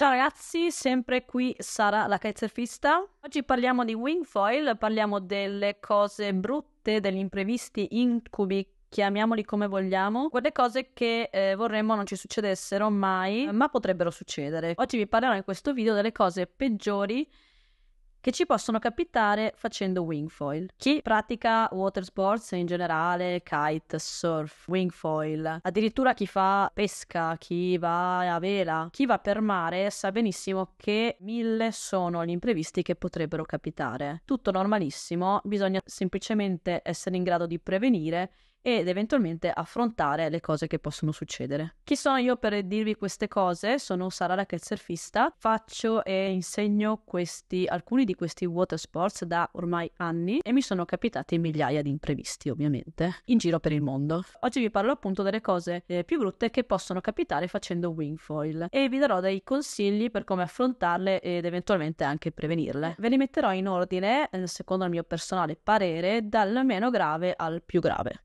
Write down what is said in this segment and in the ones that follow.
Ciao ragazzi, sempre qui Sara la kitesurfista. Oggi parliamo di wingfoil, parliamo delle cose brutte, degli imprevisti, incubi, chiamiamoli come vogliamo, quelle cose che eh, vorremmo non ci succedessero mai, ma potrebbero succedere. Oggi vi parlerò in questo video delle cose peggiori che ci possono capitare facendo wingfoil. Chi pratica water sports in generale, kite, surf, wingfoil, addirittura chi fa pesca, chi va a vela, chi va per mare sa benissimo che mille sono gli imprevisti che potrebbero capitare. Tutto normalissimo, bisogna semplicemente essere in grado di prevenire ed eventualmente affrontare le cose che possono succedere. Chi sono io per dirvi queste cose? Sono Sara la surfista, faccio e insegno questi, alcuni di questi water sports da ormai anni e mi sono capitati migliaia di imprevisti ovviamente in giro per il mondo. Oggi vi parlo appunto delle cose eh, più brutte che possono capitare facendo wingfoil e vi darò dei consigli per come affrontarle ed eventualmente anche prevenirle. Ve li metterò in ordine eh, secondo il mio personale parere dal meno grave al più grave.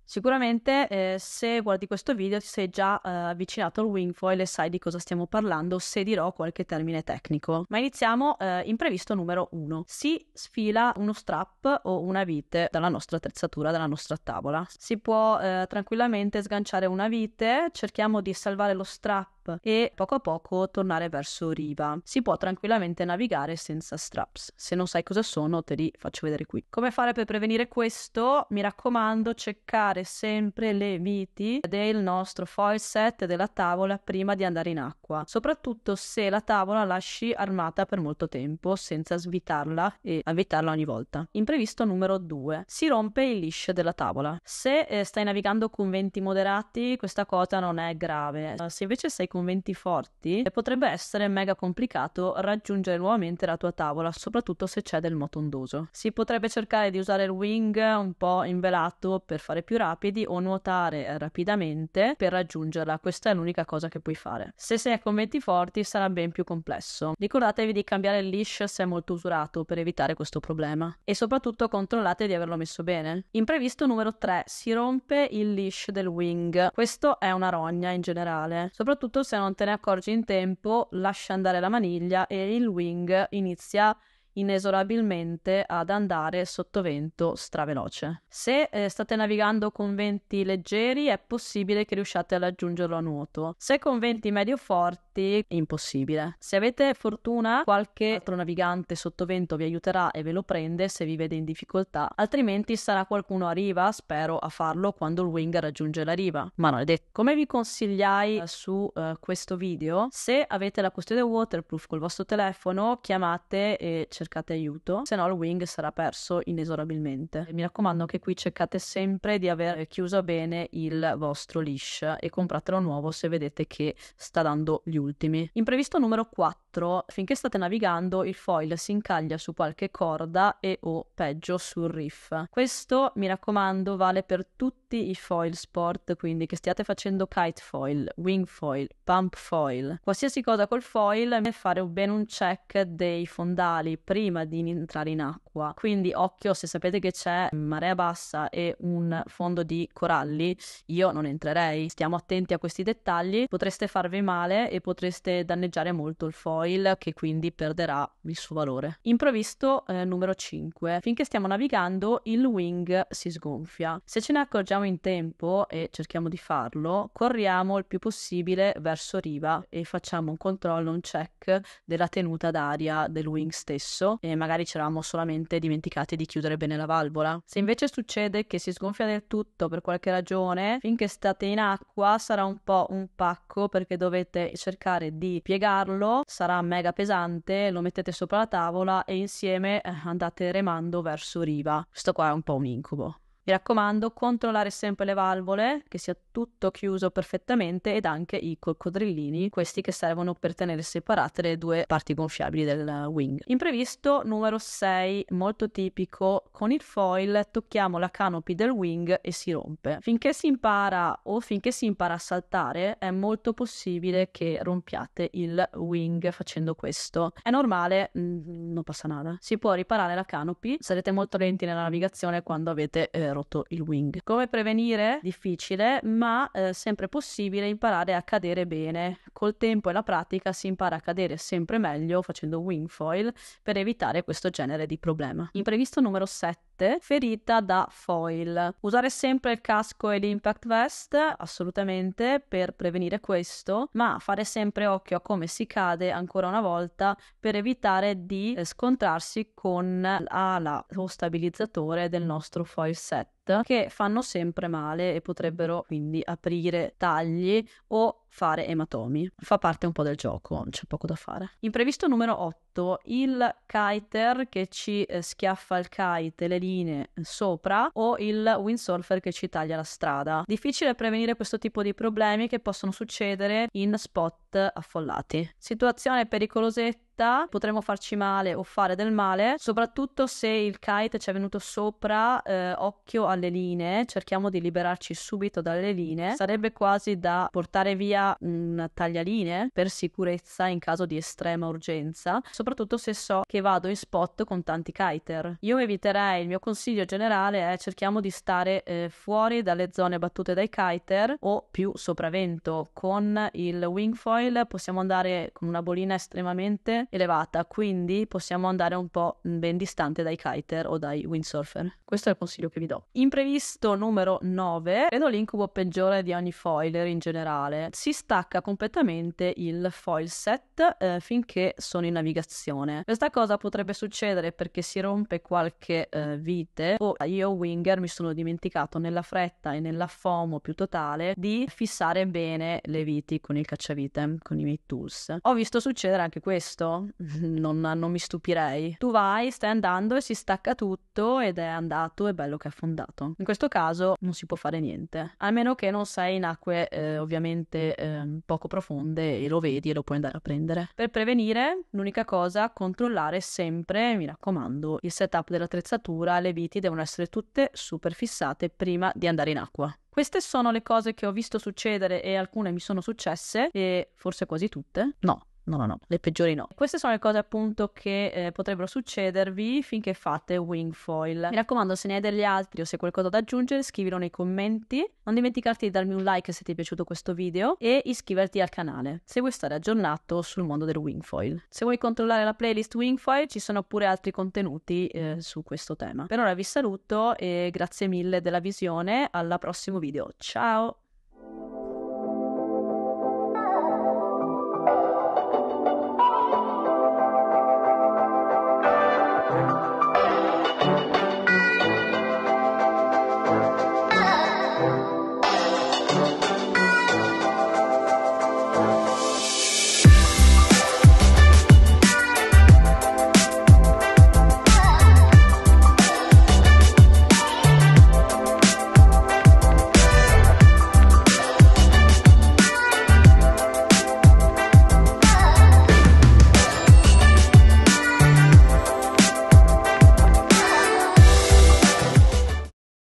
Eh, se guardi questo video ti sei già eh, avvicinato al wingfoil e sai di cosa stiamo parlando se dirò qualche termine tecnico. Ma iniziamo eh, imprevisto numero 1. Si sfila uno strap o una vite dalla nostra attrezzatura, dalla nostra tavola. Si può eh, tranquillamente sganciare una vite, cerchiamo di salvare lo strap e poco a poco tornare verso riva. Si può tranquillamente navigare senza straps. Se non sai cosa sono, te li faccio vedere qui. Come fare per prevenire questo? Mi raccomando, cercare sempre le viti del nostro foil set della tavola prima di andare in acqua, soprattutto se la tavola lasci armata per molto tempo senza svitarla e avvitarla ogni volta. Imprevisto numero 2. Si rompe il leash della tavola. Se eh, stai navigando con venti moderati, questa cosa non è grave. Se invece sei con venti forti, potrebbe essere mega complicato raggiungere nuovamente la tua tavola, soprattutto se c'è del moto ondoso. Si potrebbe cercare di usare il wing un po' invelato per fare più rapidi o nuotare rapidamente per raggiungerla. Questa è l'unica cosa che puoi fare. Se sei con venti forti sarà ben più complesso. Ricordatevi di cambiare il leash se è molto usurato per evitare questo problema e soprattutto controllate di averlo messo bene. Imprevisto numero 3. Si rompe il leash del wing. Questo è una rogna in generale, soprattutto se non te ne accorgi in tempo, lascia andare la maniglia e il wing inizia inesorabilmente ad andare sotto vento straveloce. Se eh, state navigando con venti leggeri è possibile che riusciate a raggiungerlo a nuoto. Se con venti medio forti è impossibile. Se avete fortuna qualche altro navigante sotto vento vi aiuterà e ve lo prende se vi vede in difficoltà, altrimenti sarà qualcuno a riva, spero, a farlo quando il wing raggiunge la riva. Ma non è detto. Come vi consigliai su uh, questo video, se avete la custodia waterproof col vostro telefono, chiamate e cercate cercate aiuto, se no il wing sarà perso inesorabilmente. Mi raccomando che qui cercate sempre di aver chiuso bene il vostro leash e compratelo nuovo se vedete che sta dando gli ultimi. Imprevisto numero 4. Finché state navigando il foil si incaglia su qualche corda e o peggio sul riff. Questo mi raccomando vale per tutti i foil sport, quindi che stiate facendo kite foil, wing foil, pump foil, qualsiasi cosa col foil, fare bene un check dei fondali prima di entrare in acqua. Quindi occhio se sapete che c'è marea bassa e un fondo di coralli, io non entrerei. Stiamo attenti a questi dettagli, potreste farvi male e potreste danneggiare molto il foil che quindi perderà il suo valore. Imprevisto eh, numero 5. Finché stiamo navigando il wing si sgonfia. Se ce ne accorgiamo in tempo e cerchiamo di farlo, corriamo il più possibile verso riva e facciamo un controllo, un check della tenuta d'aria del wing stesso e magari ci eravamo solamente dimenticati di chiudere bene la valvola. Se invece succede che si sgonfia del tutto per qualche ragione, finché state in acqua sarà un po' un pacco perché dovete cercare di piegarlo, sarà mega pesante, lo mettete sopra la tavola e insieme eh, andate remando verso riva. Questo qua è un po' un incubo. Mi raccomando, controllare sempre le valvole, che sia tutto chiuso perfettamente ed anche i coccodrillini, questi che servono per tenere separate le due parti gonfiabili del wing. Imprevisto numero 6, molto tipico, con il foil tocchiamo la canopy del wing e si rompe. Finché si impara o finché si impara a saltare è molto possibile che rompiate il wing facendo questo. È normale, mm, non passa nada. Si può riparare la canopy, sarete molto lenti nella navigazione quando avete eh, rotto il wing. Come prevenire? Difficile, ma eh, sempre possibile imparare a cadere bene. Col tempo e la pratica si impara a cadere sempre meglio facendo wing foil per evitare questo genere di problema. Imprevisto numero 7, ferita da foil. Usare sempre il casco e l'impact vest, assolutamente, per prevenire questo, ma fare sempre occhio a come si cade ancora una volta per evitare di eh, scontrarsi con l'ala o stabilizzatore del nostro foil set che fanno sempre male e potrebbero quindi aprire tagli o fare ematomi. Fa parte un po' del gioco, c'è poco da fare. Imprevisto numero 8, il kiter che ci eh, schiaffa il kite, le linee sopra o il windsurfer che ci taglia la strada. Difficile prevenire questo tipo di problemi che possono succedere in spot affollati. Situazione pericolosetta potremmo farci male o fare del male, soprattutto se il kite ci è venuto sopra, eh, occhio alle linee, cerchiamo di liberarci subito dalle linee, sarebbe quasi da portare via un taglialine per sicurezza in caso di estrema urgenza, soprattutto se so che vado in spot con tanti kiter. Io eviterei, il mio consiglio generale è cerchiamo di stare eh, fuori dalle zone battute dai kiter o più sopravvento. Con il wingfoil possiamo andare con una bolina estremamente elevata, quindi possiamo andare un po' ben distante dai kiter o dai windsurfer. Questo è il consiglio che vi do. Imprevisto numero 9, credo l'incubo peggiore di ogni foiler in generale. Si stacca completamente il foil set eh, finché sono in navigazione. Questa cosa potrebbe succedere perché si rompe qualche eh, vite o io winger mi sono dimenticato nella fretta e nella FOMO più totale di fissare bene le viti con il cacciavite, con i miei tools. Ho visto succedere anche questo non, non, mi stupirei. Tu vai, stai andando e si stacca tutto ed è andato e bello che è affondato. In questo caso non si può fare niente, a meno che non sei in acque eh, ovviamente eh, poco profonde e lo vedi e lo puoi andare a prendere. Per prevenire, l'unica cosa, controllare sempre, mi raccomando, il setup dell'attrezzatura, le viti devono essere tutte super fissate prima di andare in acqua. Queste sono le cose che ho visto succedere e alcune mi sono successe e forse quasi tutte. No, No, no, no, le peggiori no. Queste sono le cose appunto che eh, potrebbero succedervi finché fate wingfoil. Mi raccomando, se ne hai degli altri o se hai qualcosa da aggiungere, scrivilo nei commenti. Non dimenticarti di darmi un like se ti è piaciuto questo video e iscriverti al canale se vuoi stare aggiornato sul mondo del wingfoil. Se vuoi controllare la playlist wingfoil ci sono pure altri contenuti eh, su questo tema. Per ora vi saluto e grazie mille della visione, al prossimo video. Ciao!